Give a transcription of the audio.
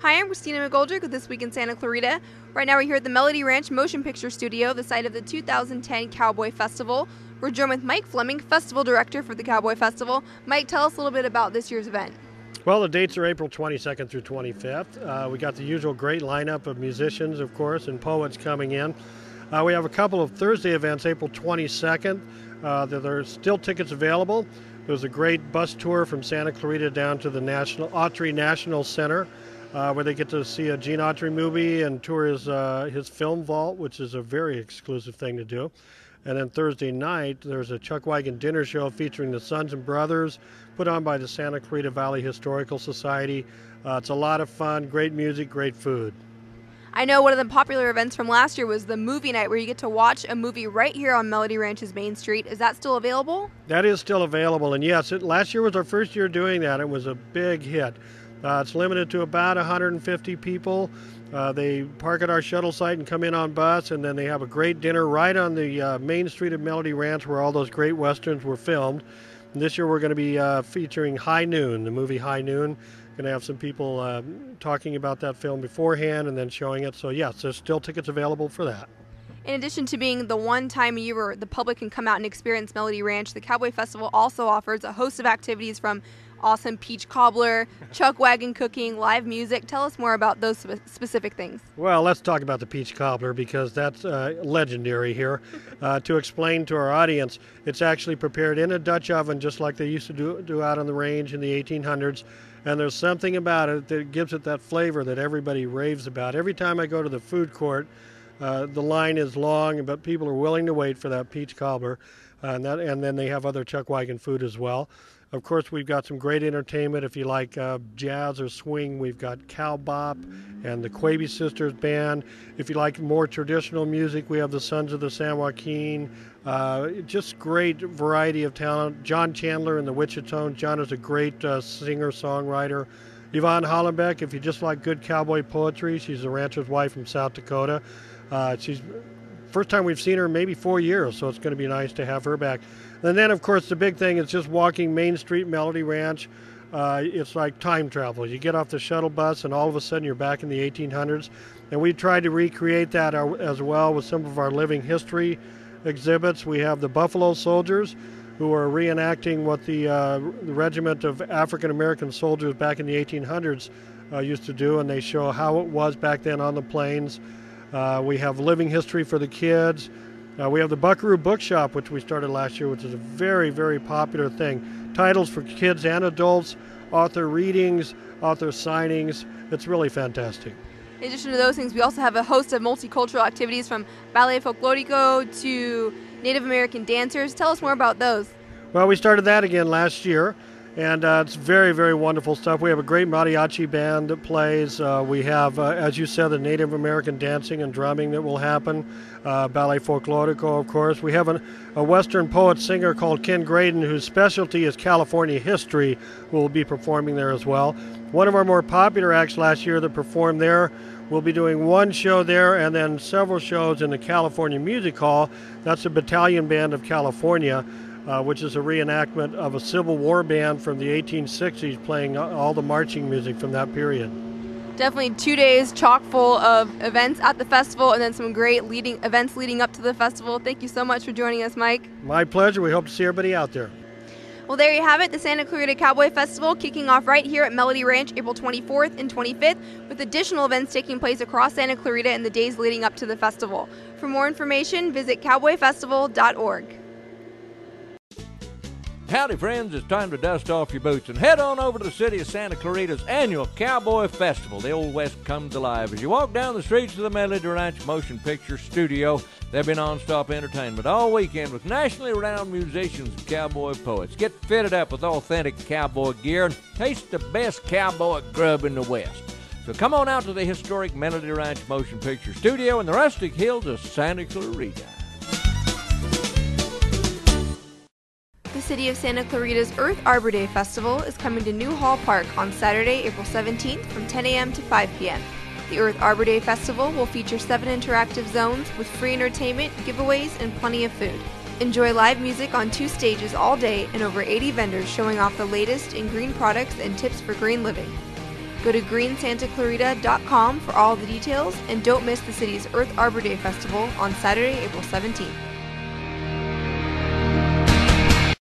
Hi, I'm Christina McGoldrick with This Week in Santa Clarita. Right now we're here at the Melody Ranch Motion Picture Studio, the site of the 2010 Cowboy Festival. We're joined with Mike Fleming, Festival Director for the Cowboy Festival. Mike, tell us a little bit about this year's event. Well, the dates are April 22nd through 25th. Uh, we got the usual great lineup of musicians, of course, and poets coming in. Uh, we have a couple of Thursday events, April 22nd. Uh, there are still tickets available. There's a great bus tour from Santa Clarita down to the National Autry National Center, uh, where they get to see a Gene Autry movie and tour his uh, his film vault, which is a very exclusive thing to do. And then Thursday night, there's a Chuck Wagon dinner show featuring the Sons and Brothers, put on by the Santa Clarita Valley Historical Society. Uh, it's a lot of fun, great music, great food. I know one of the popular events from last year was the movie night where you get to watch a movie right here on Melody Ranch's Main Street. Is that still available? That is still available. And yes, it, last year was our first year doing that. It was a big hit. Uh, it's limited to about 150 people. Uh, they park at our shuttle site and come in on bus, and then they have a great dinner right on the uh, main street of Melody Ranch where all those great westerns were filmed. And this year we're going to be uh, featuring High Noon, the movie High Noon going to have some people uh, talking about that film beforehand and then showing it. So, yes, there's still tickets available for that. In addition to being the one time a year where the public can come out and experience Melody Ranch, the Cowboy Festival also offers a host of activities from awesome peach cobbler, chuck wagon cooking, live music. Tell us more about those specific things. Well, let's talk about the peach cobbler because that's uh, legendary here. Uh, to explain to our audience, it's actually prepared in a Dutch oven just like they used to do, do out on the range in the 1800s. And there's something about it that gives it that flavor that everybody raves about. Every time I go to the food court, uh, the line is long, but people are willing to wait for that peach cobbler. Uh, and, that, and then they have other Chuck Wagon food as well. Of course, we've got some great entertainment. If you like uh, jazz or swing, we've got Cow Bop and the Quebe Sisters Band. If you like more traditional music, we have the Sons of the San Joaquin. Uh, just great variety of talent. John Chandler and the Witchitones. John is a great uh, singer songwriter. Yvonne Hollenbeck, if you just like good cowboy poetry, she's a rancher's wife from South Dakota. Uh, she's first time we've seen her maybe four years, so it's going to be nice to have her back. And then, of course, the big thing is just walking Main Street Melody Ranch. Uh, it's like time travel. You get off the shuttle bus, and all of a sudden you're back in the 1800s. And we tried to recreate that as well with some of our living history exhibits. We have the Buffalo Soldiers, who are reenacting what the, uh, the regiment of African American soldiers back in the 1800s uh, used to do, and they show how it was back then on the plains. Uh, we have living history for the kids. Uh, we have the Buckaroo Bookshop, which we started last year, which is a very, very popular thing. Titles for kids and adults, author readings, author signings. It's really fantastic. In addition to those things, we also have a host of multicultural activities from ballet folklorico to Native American dancers. Tell us more about those. Well, we started that again last year and uh, it's very, very wonderful stuff. We have a great mariachi band that plays. Uh, we have, uh, as you said, the Native American dancing and drumming that will happen. Uh, ballet folklorico, of course. We have an, a Western poet singer called Ken Graydon, whose specialty is California history, who will be performing there as well. One of our more popular acts last year that performed there We'll be doing one show there and then several shows in the California Music Hall. That's the Battalion Band of California uh, which is a reenactment of a Civil War band from the 1860s playing all the marching music from that period. Definitely two days chock full of events at the festival and then some great leading events leading up to the festival. Thank you so much for joining us, Mike. My pleasure. We hope to see everybody out there. Well, there you have it, the Santa Clarita Cowboy Festival kicking off right here at Melody Ranch April 24th and 25th, with additional events taking place across Santa Clarita in the days leading up to the festival. For more information, visit cowboyfestival.org. Howdy, friends. It's time to dust off your boots and head on over to the city of Santa Clarita's annual Cowboy Festival. The Old West comes alive. As you walk down the streets of the Melody Ranch Motion Picture Studio, there'll be non-stop entertainment all weekend with nationally renowned musicians and cowboy poets. Get fitted up with authentic cowboy gear and taste the best cowboy grub in the West. So come on out to the historic Melody Ranch Motion Picture Studio in the rustic hills of Santa Clarita. The City of Santa Clarita's Earth Arbor Day Festival is coming to Newhall Park on Saturday, April 17th from 10 a.m. to 5 p.m. The Earth Arbor Day Festival will feature seven interactive zones with free entertainment, giveaways, and plenty of food. Enjoy live music on two stages all day and over 80 vendors showing off the latest in green products and tips for green living. Go to greensantaclarita.com for all the details and don't miss the city's Earth Arbor Day Festival on Saturday, April 17th.